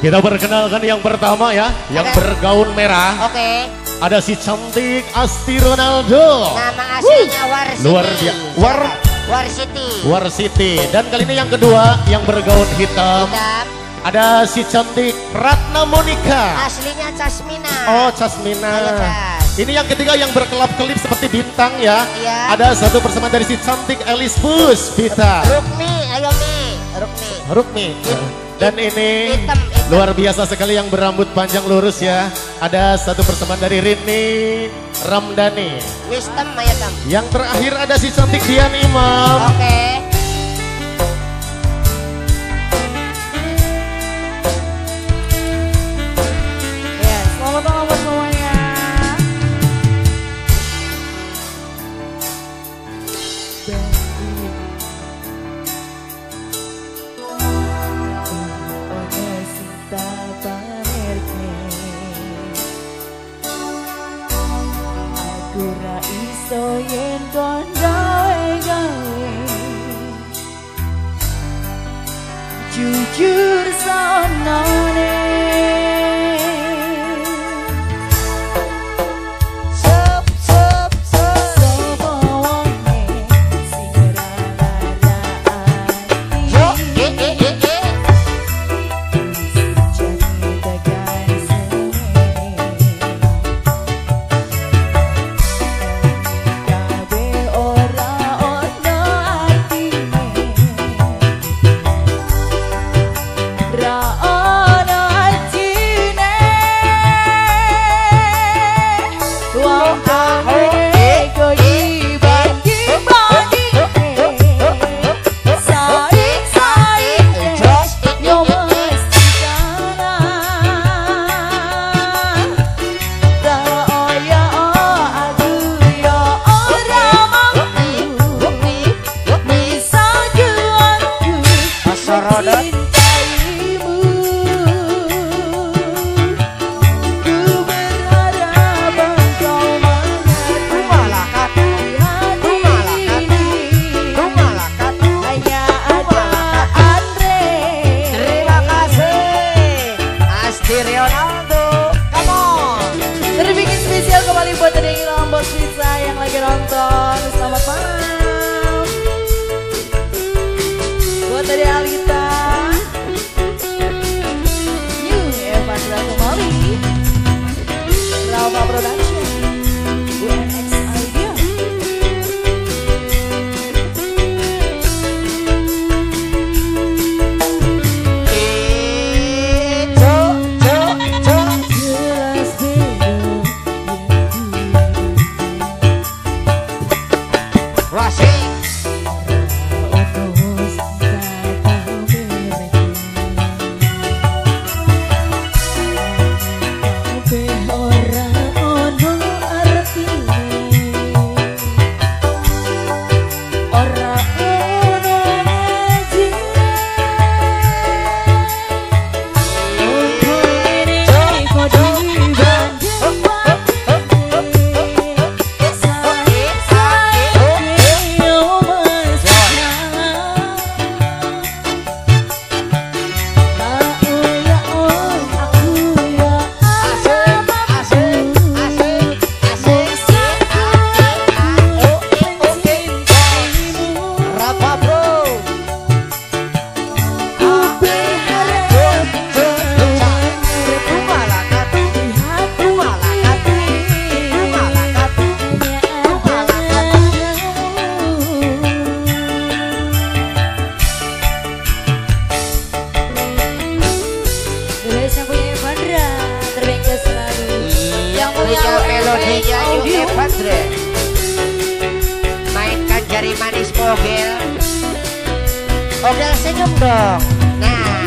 Kita perkenalkan yang pertama ya, yang Oke. bergaun merah. Oke, Ada si cantik Asti Ronaldo. nama aslinya Warsiti. Luar biasa. War- Warsiti. Warsiti. Dan kali ini yang kedua yang bergaun hitam. Hitam. Ada si cantik Ratna Monica. Aslinya Casmina. Oh, Casmina. Ini yang ketiga yang berkelap-kelip seperti bintang ya. Iya. Ada satu persamaan dari si cantik Elis Puspita. Rukmi, ayo Mi. Rukmi. Rukmi. Dan ini hitam. Luar biasa sekali yang berambut panjang lurus ya. Ada satu persamaan dari Rini Ramdhani. Wisdom, ayo Tam. Yang terakhir ada si cantik Dian Imam. Oke. Ya, Kura iso yen tuan hilang bos pizza yang lagi nonton melodinya Yuk Evandre Mainkan jari manis mogel Mogel senyum dong. Nah